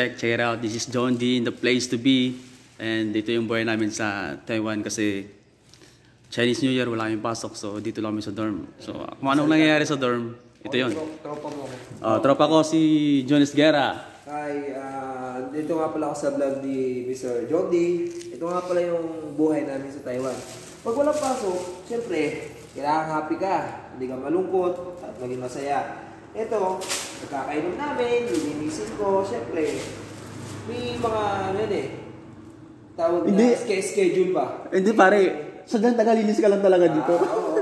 Check, check it out. This is John D in the place to be. And dito yung buhay namin sa Taiwan kasi Chinese New Year, wala kaming pasok. So dito lang kami sa dorm. So kung anong nangyayari sa dorm, ito yun. Tropa mo. Uh, tropa ko si Jonas Guerra. Hi, ah, dito nga pala ako sa vlog ni Mr. John D. Ito nga pala yung buhay namin sa Taiwan. Pag walang pasok, syempre, kailangan happy ka. Hindi ka malungkot at maging masaya. Ito, nagkakainom namin, lilinisin ko, mga, ano yun eh, tawag Hindi. na ske- schedule ba? Hindi pare, sadyang tagalinis ka lang talaga dito. Ah, oo.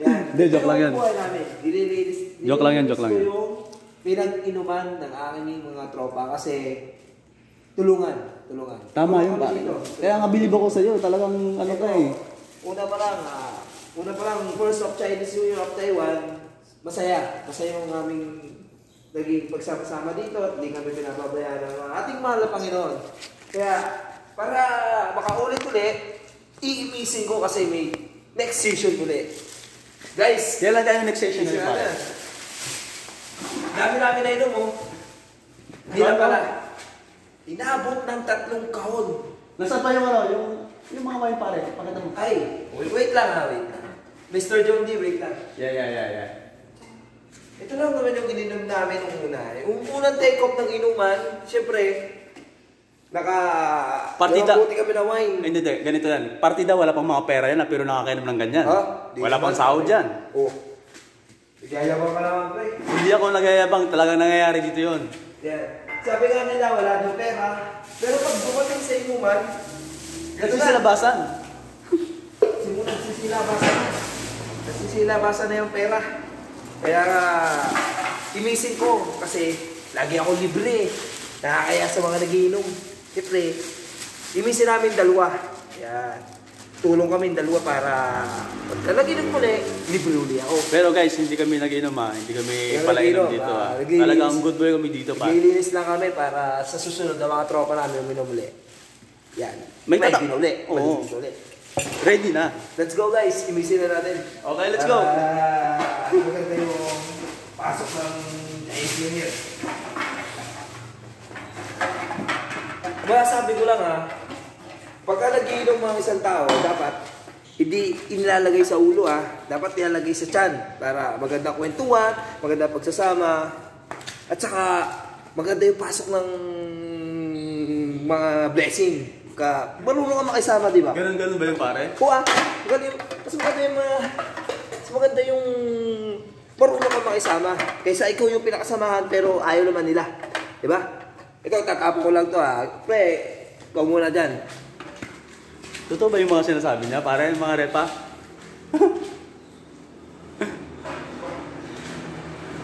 Yan. Hindi, joke lang yan. Buhay namin. Nililinis, Joke lang yan, joke lang yan. yung pinag-inuman ng aking mga tropa kasi tulungan. Tulungan. Tama yun pare. Kaya nga bilib ako sa'yo, talagang ano ka eh. Una pa lang, ah, una pa lang, first of Chinese New Year of Taiwan, masaya. Masaya yung aming naging pagsama-sama dito at hindi kami pinababayaan ng mga ating mahal na Panginoon. Kaya, para makaulit ulit, iimisin ko kasi may next season ulit. Guys, Kailan tayo next session ulit na. Dami namin na inom, oh. Hindi lang pala. Inabot ng tatlong kahon. Nasaan pa yung ano, yung, yung mga wine pare, pakita mo. Ay, wait, wait lang ha, wait lang. Mr. John D, wait lang. Yeah, yeah, yeah, yeah. Ito lang naman yung ininom namin nung una. Yung unang take-off ng inuman, syempre, naka... Partida. Buti kami na wine. Hindi, hindi, ganito yan. Partida, wala pang mga pera yan, pero nakakainom ng ganyan. Ha? Di Wala pang sahod yan. Oh. Nagyayabang ka naman, pre. Hindi ako nagyayabang, talagang nangyayari dito yon. Yeah. Sabi nga nila, wala daw pera. Pero pag dumating sa inuman, Kasi sa labasan. Simula nagsisilabasan na. Nagsisilabasan na yung pera. Kaya nga, imisin ko kasi lagi ako libre. Nakakaya sa mga nagiinom. Siyempre, imisin namin dalawa. Yan. Tulong kami dalawa para pagka nagiinom ko ulit, libre uli ako. Pero guys, hindi kami nag-inom ha. Hindi kami Pero palainom nag-inom, dito ah, ha. naglilinis. Talagang good boy kami dito pa. Naglilinis lang kami para sa susunod na mga tropa namin uminom uli. Yan. May tata- din uli. Oo. Malinis uli. Ready na. Let's go guys, imisin na natin. Okay, let's go. Ah, maganda yung pasok ng Chinese New Year. Mga sabi ko lang ha, pagka nagiinom mga isang tao, dapat hindi inilalagay sa ulo ha, dapat nilalagay sa tiyan para maganda kwentuhan, maganda pagsasama, at saka maganda yung pasok ng mga blessing. Ka, marunong ka makisama, di ba? Ganun-ganun ba yung pare? Oo ah, maganda yung, mas maganda yung mga, mas maganda yung makisama. Kaysa ikaw yung pinakasamahan pero ayaw naman nila. Di ba? Ito, tatapon ko lang to ah. Pre, ikaw muna dyan. Totoo ba yung mga sinasabi niya? Pare, yung mga repa?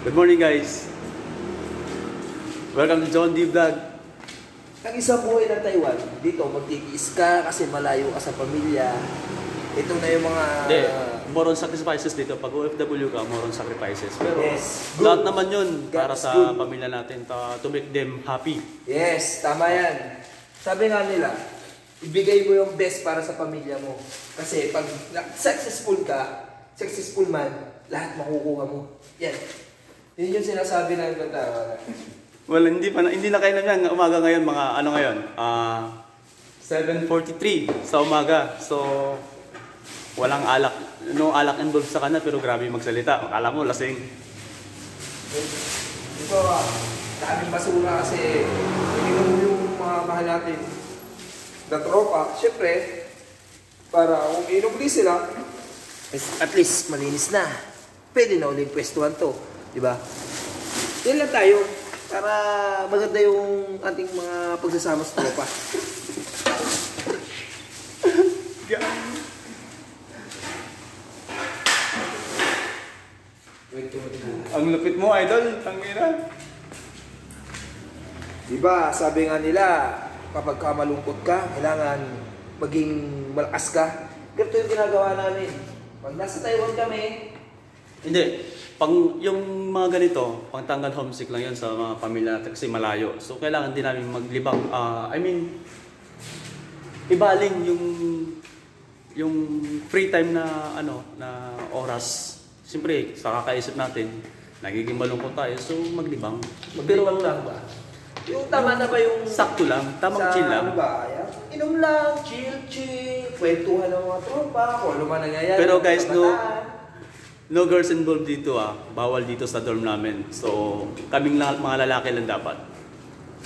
Good morning guys. Welcome to John D Vlog. Ang isang buhay ng Taiwan, dito magtikiis ka kasi malayo ka sa pamilya. Ito na yung mga... Hindi, more on sacrifices dito. Pag OFW ka, more on sacrifices. Pero Yes, good. lahat naman yun para That's sa good. pamilya natin to, to make them happy. Yes, tama yan. Sabi nga nila, ibigay mo yung best para sa pamilya mo. Kasi pag na- successful ka, successful man, lahat makukuha mo. Yan. Yun yung sinasabi ng kanta. Well, hindi pa na, hindi na kayo na umaga ngayon mga ano ngayon? Ah 7:43 sa umaga. So walang alak, no alak involved sa kanya pero grabe magsalita. Akala mo lasing. Ito, ah, daming basura kasi ininom yung mga mahal natin na tropa. Siyempre, para kung inubli sila, at least malinis na. Pwede na ulit pwestuhan to. Di ba? Yan lang tayo. Para maganda yung ating mga pagsasama sa tropa. Wait, tumating na. Ang lupit mo, idol. Tangina. Di ba, sabi nga nila, kapag ka malungkot ka, kailangan maging malakas ka. Ganito yung ginagawa namin. Pag nasa Taiwan kami, Hindi. Pang yung mga ganito, pang tanggal homesick lang 'yan sa mga pamilya natin kasi malayo. So kailangan din namin maglibang ah, I mean ibaling yung yung free time na ano na oras. Siyempre, sa kakaisip natin, nagiging malungkot tayo. So maglibang. maglibang lang ba? Yung tama na ba yung... Sakto lang, tamang sa, chill lang. Ano ba? Yan. Inom lang, chill, chill. Kwentuhan ng mga tropa, kung ano man nangyayari. Pero guys, no-. No girls involved dito ah. Bawal dito sa dorm namin. So, kaming lahat mga lalaki lang dapat.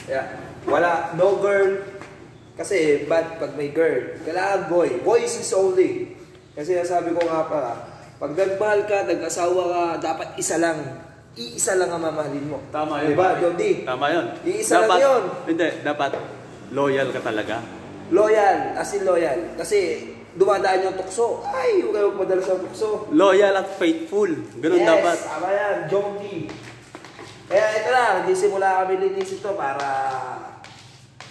Yeah. Wala, no girl. Kasi bad pag may girl. Kailangan boy. Boys is only. Kasi sabi ko nga pa, pag nagmahal ka, nag-asawa ka, dapat isa lang. Iisa lang ang mamahalin mo. Tama yun. Diba. Jody? Tama yun. Iisa lang dapat, yun. Hindi, dapat loyal ka talaga. Loyal, as in loyal. Kasi dumadaan yung tukso. Ay, huwag kayo magpadala sa tukso. Loyal at faithful. Ganun yes, dapat. tama yan. Jody. Kaya ito na, nagsisimula kami linis ito para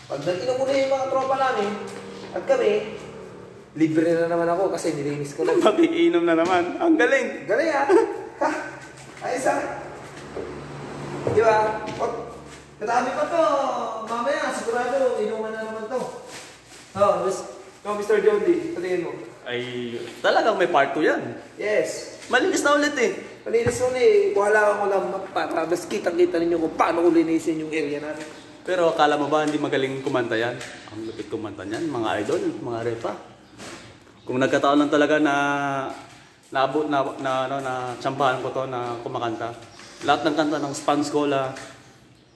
pag nag-inom muna yung mga tropa namin at kami, libre na naman ako kasi nilinis ko lang. Makikinom na naman. Ang galing. Galing ah! Ha? Ayos ah! Di ba? Katami pa to! Mamaya, sigurado, inuman na naman to. Oh, Miss, oh, Mr. Jody, patingin mo. Ay, talagang may part 2 yan. Yes. Malinis na ulit eh. Malinis uli, kuhala ko lang para mas kitang-kita ninyo kung paano ko linisin yung area namin. Pero akala mo ba hindi magaling kumanta yan? Ang lupit kumanta niyan, mga idol, mga repa. Kung nagkataon lang talaga na naabot na na ano na tsambahan ko to na kumakanta. Lahat ng kanta ng Spans Cola.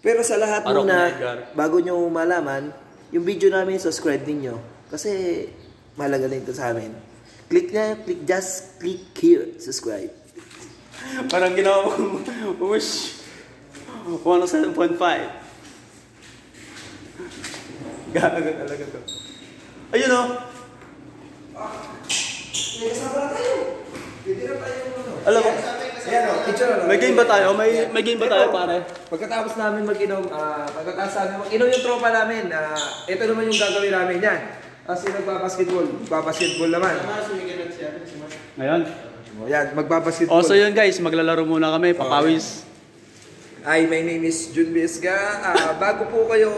Pero sa lahat Arok muna, bago nyo malaman, yung video namin, subscribe ninyo. Kasi mahalaga na ito sa amin. Click na, click, just click here, subscribe. Parang ginawa mo, wish. 107.5. Gago talaga to. Ayun oh. May kasama na tayo. Na tayo ano. Alam mo, Ayan o, picture na. may game ba tayo? May, may game ba tayo pare? Pagkatapos namin mag-inom, ah, pagkatapos namin mag-inom yung tropa namin, ah, ito naman yung gagawin namin yan. Kasi nagbabasketball, magbabasketball naman. Ngayon. O yan, magbabasketball. Oh, so yun guys, maglalaro muna kami, papawis. Hi, my name is Jun Biesga. Ah, bago po kayo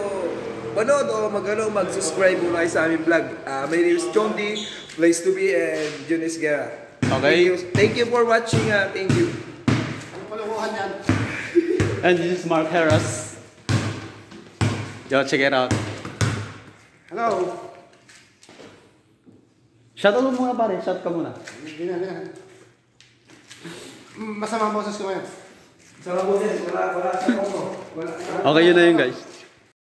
manood o mag-ano, mag-subscribe muna kayo sa aming vlog. Ah, my name is D. Place to be and Jun Biesga. Thank Okay. you, thank you for watching. ah, thank you. And this is Mark Harris. Yo, check it out. Hello. Shout out mo muna pare, shout ka muna. Hindi na, hindi na. Masama ang boses ko ngayon. Sa mga boses, wala, wala sa. Wala. Okay, yun na yun guys.